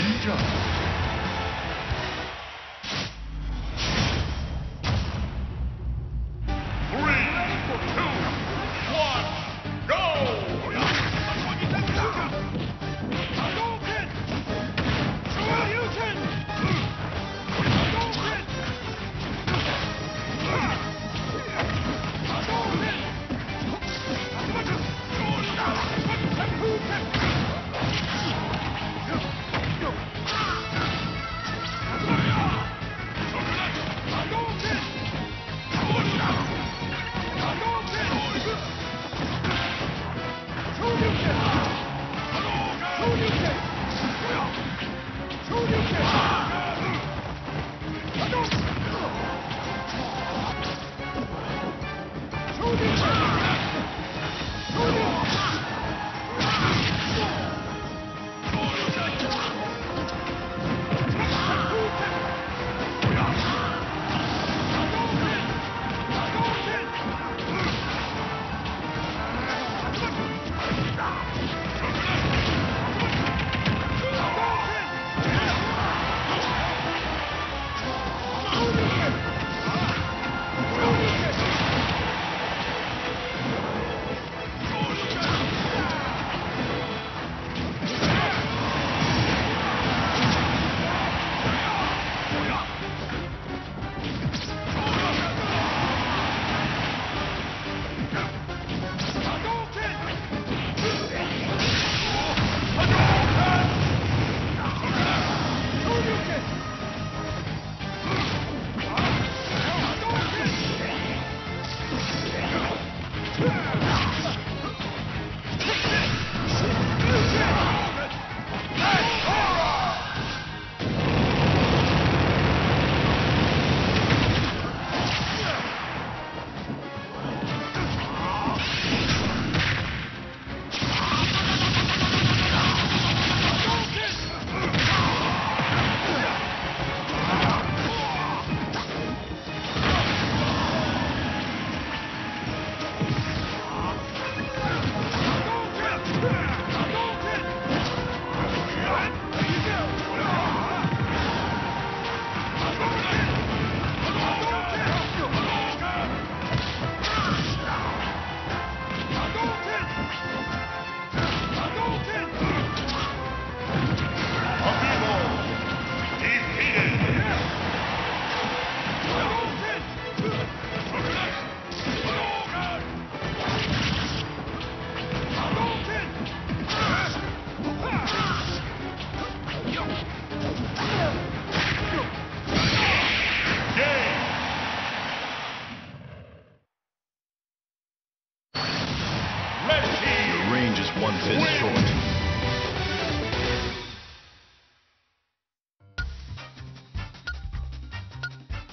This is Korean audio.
Ninja. One pin short.